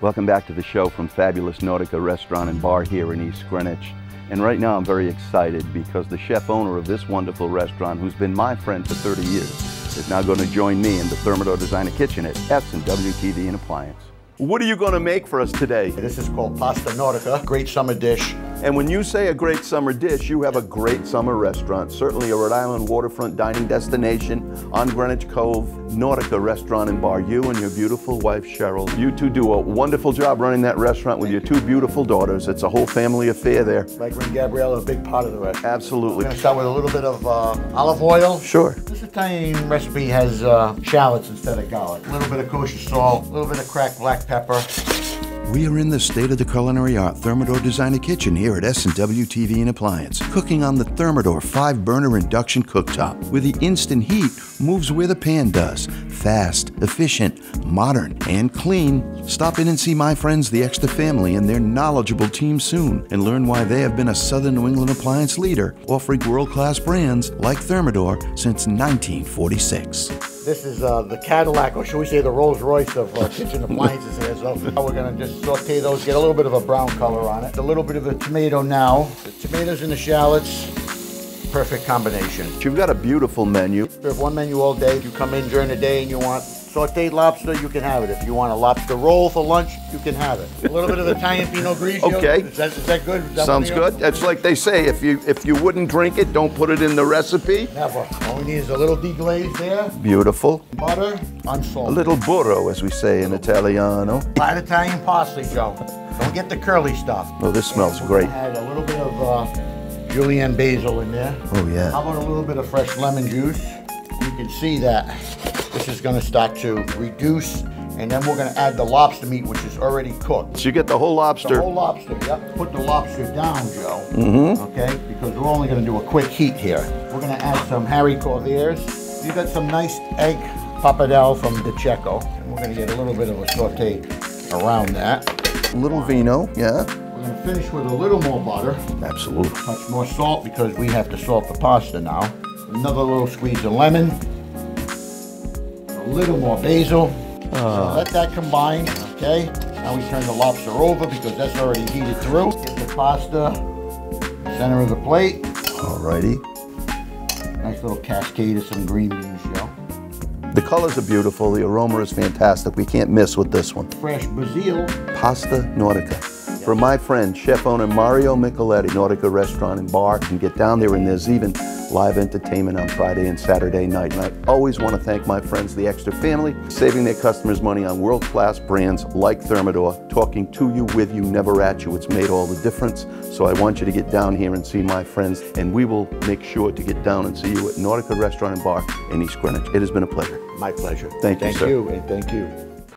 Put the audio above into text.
Welcome back to the show from fabulous Nautica Restaurant and Bar here in East Greenwich. And right now I'm very excited because the chef owner of this wonderful restaurant, who's been my friend for 30 years, is now going to join me in the Thermador Designer Kitchen at S&W TV and Appliance. What are you going to make for us today? This is called Pasta Nordica, great summer dish. And when you say a great summer dish, you have a great summer restaurant, certainly a Rhode Island waterfront dining destination on Greenwich Cove, Nautica Restaurant and Bar. You and your beautiful wife, Cheryl, you two do a wonderful job running that restaurant with your two beautiful daughters. It's a whole family affair there. Michael and Gabrielle are a big part of the restaurant. Absolutely. We're gonna start with a little bit of uh, olive oil. Sure. This Italian recipe has uh, shallots instead of garlic. A little bit of kosher salt, a little bit of cracked black pepper. We are in the state of the culinary art Thermador Designer Kitchen here at S&W TV and Appliance, cooking on the Thermador 5-burner induction cooktop, where the instant heat moves where the pan does. Fast, efficient, modern, and clean. Stop in and see my friends, the Extra family, and their knowledgeable team soon, and learn why they have been a Southern New England appliance leader, offering world-class brands like Thermador since 1946. This is uh, the Cadillac, or should we say the Rolls Royce of uh, kitchen appliances here. So now we're gonna just saute those, get a little bit of a brown color on it. A little bit of a tomato now. The tomatoes and the shallots, perfect combination. You've got a beautiful menu. You have one menu all day, if you come in during the day and you want sauteed lobster, you can have it. If you want a lobster roll for lunch, you can have it. A little bit of Italian Pinot Grigio. Okay. Is that, is that good? Is that Sounds good. It's like they say, if you if you wouldn't drink it, don't put it in the recipe. Never. All we need is a little deglaze there, Beautiful. butter, unsalted. A little burro, as we say in Italiano. Light Italian parsley, Joe. Don't get the curly stuff. Oh, this smells great. Add a little bit of uh, julienne basil in there. Oh, yeah. How about a little bit of fresh lemon juice? You can see that this is gonna start to reduce, and then we're gonna add the lobster meat, which is already cooked. So you get the whole lobster. The whole lobster, yep. Put the lobster down, Joe. Mm-hmm. Okay, because we're only gonna do a quick heat here. We're gonna add some haricots verts. You got some nice egg pappardelle from De Cecco. And we're gonna get a little bit of a saute around that. A little vino, yeah. We're gonna finish with a little more butter. Absolutely. Touch more salt because we have to salt the pasta now. Another little squeeze of lemon. A little more basil. So ah. let that combine, okay? Now we turn the lobster over because that's already heated through. Get the pasta, center of the plate. Alrighty. Nice little cascade of some green beans, Joe. The colors are beautiful. The aroma is fantastic. We can't miss with this one. Fresh basil. Pasta Nordica. For my friend, chef owner Mario Micheletti, Nordica Restaurant and Bar, can get down there and there's even live entertainment on Friday and Saturday night. And I always want to thank my friends, the Extra family, saving their customers money on world-class brands like Thermador, talking to you, with you, never at you. It's made all the difference. So I want you to get down here and see my friends, and we will make sure to get down and see you at Nordica Restaurant and Bar in East Greenwich. It has been a pleasure. My pleasure. Thank you, Thank you, and thank you.